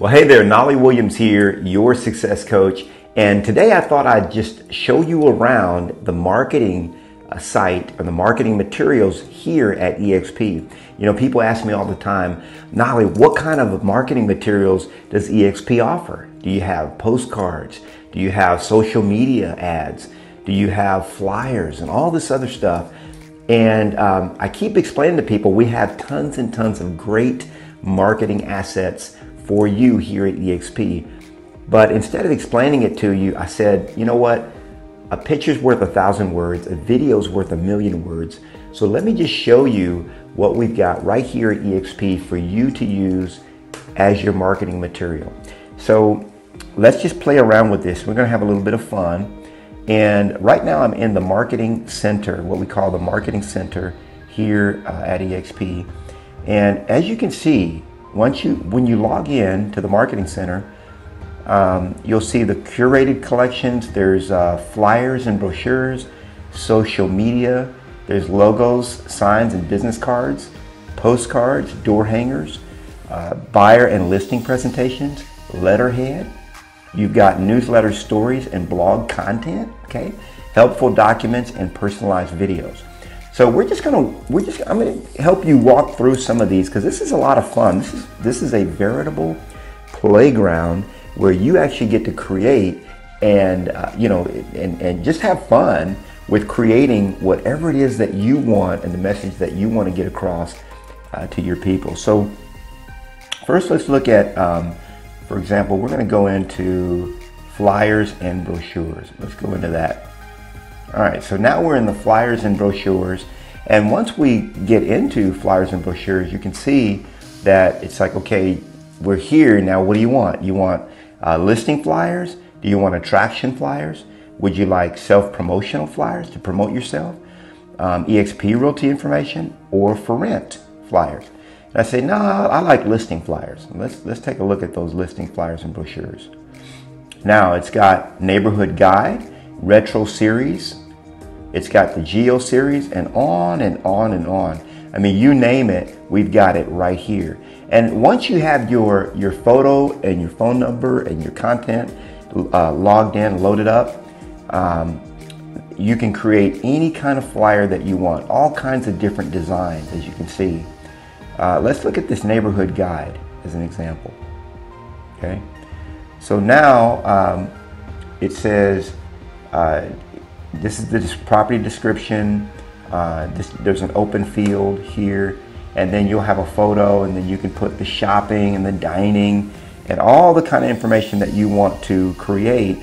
Well, hey there, Knolly Williams here, your success coach. And today I thought I'd just show you around the marketing uh, site or the marketing materials here at EXP. You know, people ask me all the time, Knolly, what kind of marketing materials does EXP offer? Do you have postcards? Do you have social media ads? Do you have flyers and all this other stuff? And um, I keep explaining to people we have tons and tons of great marketing assets for you here at EXP. But instead of explaining it to you, I said, you know what? A picture's worth a thousand words, a video's worth a million words. So let me just show you what we've got right here at EXP for you to use as your marketing material. So let's just play around with this. We're gonna have a little bit of fun. And right now I'm in the marketing center, what we call the marketing center here uh, at EXP. And as you can see, once you, when you log in to the Marketing Center, um, you'll see the curated collections. There's uh, flyers and brochures, social media. There's logos, signs, and business cards, postcards, door hangers, uh, buyer and listing presentations, letterhead. You've got newsletter stories and blog content, okay? Helpful documents and personalized videos. So we're just gonna, we're just, I'm gonna help you walk through some of these because this is a lot of fun. This is, this is a veritable playground where you actually get to create and, uh, you know, and, and just have fun with creating whatever it is that you want and the message that you want to get across uh, to your people. So first let's look at, um, for example, we're gonna go into flyers and brochures. Let's go into that. All right, so now we're in the flyers and brochures. And once we get into flyers and brochures, you can see that it's like, okay, we're here. Now, what do you want? You want uh, listing flyers? Do you want attraction flyers? Would you like self-promotional flyers to promote yourself? Um, EXP realty information or for rent flyers? And I say, no, I like listing flyers. Let's, let's take a look at those listing flyers and brochures. Now it's got neighborhood guide, retro series, it's got the Geo series and on and on and on. I mean, you name it, we've got it right here. And once you have your, your photo and your phone number and your content uh, logged in, loaded up, um, you can create any kind of flyer that you want, all kinds of different designs, as you can see. Uh, let's look at this neighborhood guide as an example. Okay, so now um, it says uh, this is the property description. Uh, this, there's an open field here, and then you'll have a photo, and then you can put the shopping and the dining and all the kind of information that you want to create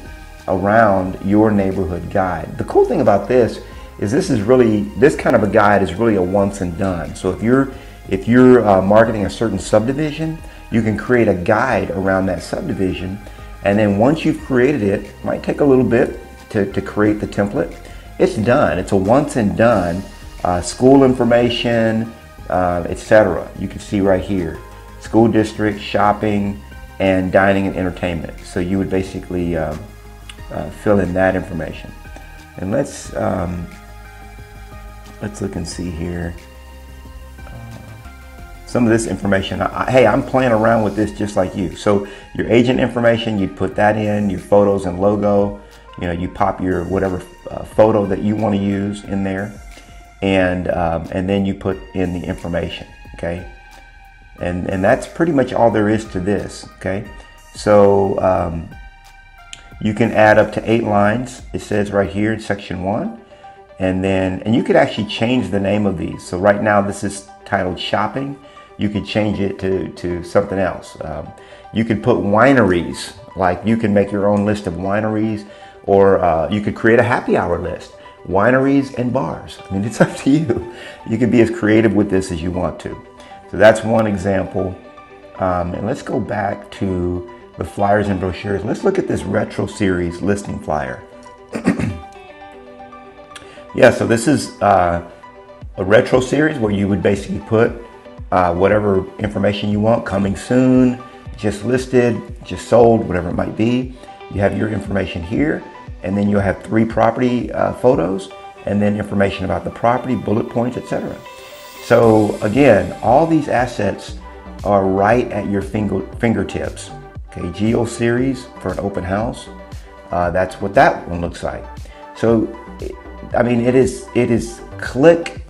around your neighborhood guide. The cool thing about this is this is really this kind of a guide is really a once and done. So if you're if you're uh, marketing a certain subdivision, you can create a guide around that subdivision, and then once you've created it, it might take a little bit, to, to create the template. It's done. It's a once and done. Uh, school information, uh, etc. You can see right here. School district, shopping, and dining and entertainment. So you would basically um, uh, fill in that information. And let's um, let's look and see here. Uh, some of this information. I, hey, I'm playing around with this just like you. So your agent information, you'd put that in, your photos and logo. You know, you pop your whatever uh, photo that you want to use in there, and um, and then you put in the information. Okay, and and that's pretty much all there is to this. Okay, so um, you can add up to eight lines. It says right here in section one, and then and you could actually change the name of these. So right now this is titled shopping. You could change it to to something else. Um, you could put wineries. Like you can make your own list of wineries or uh, you could create a happy hour list, wineries and bars. I mean, it's up to you. You can be as creative with this as you want to. So that's one example. Um, and let's go back to the flyers and brochures. Let's look at this retro series listing flyer. yeah, so this is uh, a retro series where you would basically put uh, whatever information you want, coming soon, just listed, just sold, whatever it might be. You have your information here and then you'll have three property uh, photos and then information about the property, bullet points, etc. So again, all these assets are right at your finger, fingertips. Okay, Geo Series for an open house. Uh, that's what that one looks like. So, I mean, it is it is click,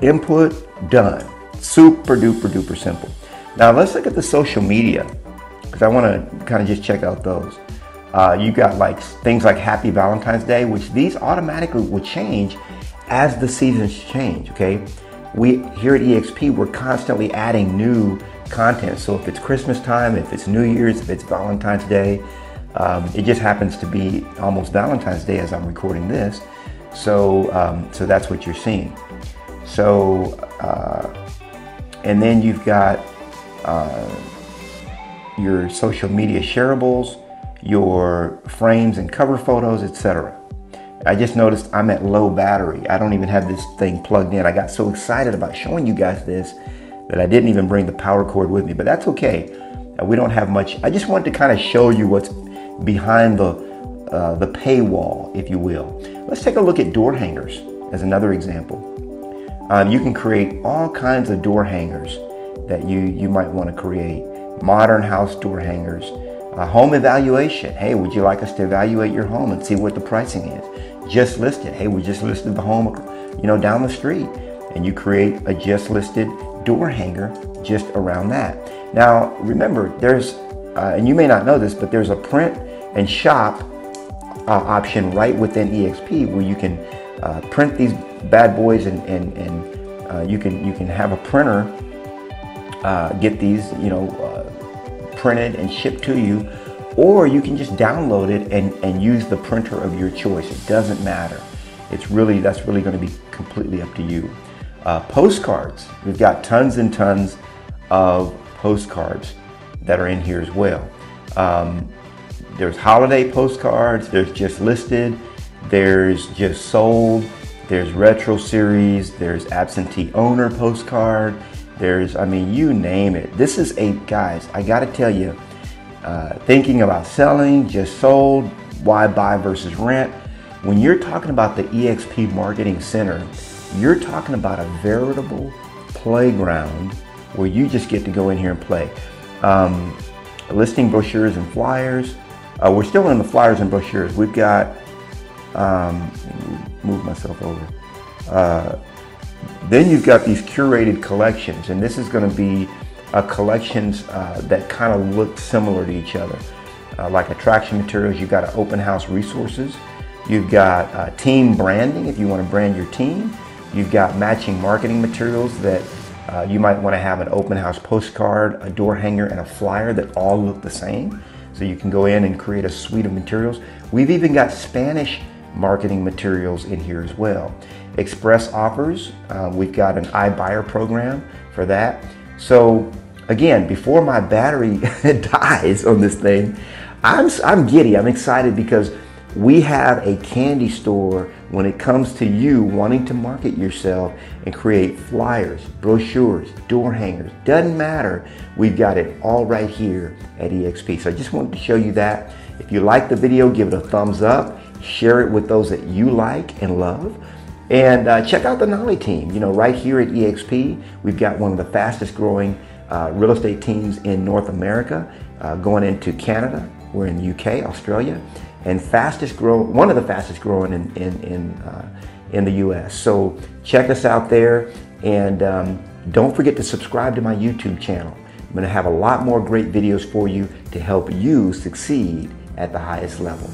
input, done. Super duper duper simple. Now let's look at the social media because I want to kind of just check out those. Uh, you got like things like Happy Valentine's Day, which these automatically will change as the seasons change. Okay, we here at EXP we're constantly adding new content. So if it's Christmas time, if it's New Year's, if it's Valentine's Day, um, it just happens to be almost Valentine's Day as I'm recording this. So um, so that's what you're seeing. So uh, and then you've got uh, your social media shareables your frames and cover photos, etc. I just noticed I'm at low battery. I don't even have this thing plugged in. I got so excited about showing you guys this that I didn't even bring the power cord with me, but that's okay. Uh, we don't have much. I just wanted to kind of show you what's behind the, uh, the paywall, if you will. Let's take a look at door hangers as another example. Um, you can create all kinds of door hangers that you, you might want to create. Modern house door hangers, a home evaluation. Hey, would you like us to evaluate your home and see what the pricing is? Just listed. Hey, we just listed the home, you know, down the street. And you create a just listed door hanger just around that. Now, remember, there's, uh, and you may not know this, but there's a print and shop uh, option right within EXP where you can uh, print these bad boys and, and, and uh, you can you can have a printer uh, get these you know printed and shipped to you, or you can just download it and, and use the printer of your choice. It doesn't matter. It's really, that's really gonna be completely up to you. Uh, postcards, we've got tons and tons of postcards that are in here as well. Um, there's holiday postcards, there's just listed, there's just sold, there's retro series, there's absentee owner postcard, there's, I mean, you name it. This is a, guys, I got to tell you, uh, thinking about selling, just sold, why buy versus rent. When you're talking about the EXP Marketing Center, you're talking about a veritable playground where you just get to go in here and play. Um, listing brochures and flyers. Uh, we're still in the flyers and brochures. We've got, um, move myself over. Uh, then you've got these curated collections, and this is going to be a collections uh, that kind of look similar to each other. Uh, like attraction materials, you've got open house resources. You've got uh, team branding if you want to brand your team. You've got matching marketing materials that uh, you might want to have an open house postcard, a door hanger, and a flyer that all look the same. So you can go in and create a suite of materials. We've even got Spanish marketing materials in here as well. Express offers, uh, we've got an iBuyer program for that. So again, before my battery dies on this thing, I'm, I'm giddy, I'm excited because we have a candy store when it comes to you wanting to market yourself and create flyers, brochures, door hangers, doesn't matter. We've got it all right here at EXP. So I just wanted to show you that. If you like the video, give it a thumbs up share it with those that you like and love. And uh, check out the Knolly team. You know, right here at EXP, we've got one of the fastest growing uh, real estate teams in North America, uh, going into Canada. We're in the UK, Australia, and fastest grow one of the fastest growing in in in, uh, in the US. So check us out there, and um, don't forget to subscribe to my YouTube channel. I'm going to have a lot more great videos for you to help you succeed at the highest level.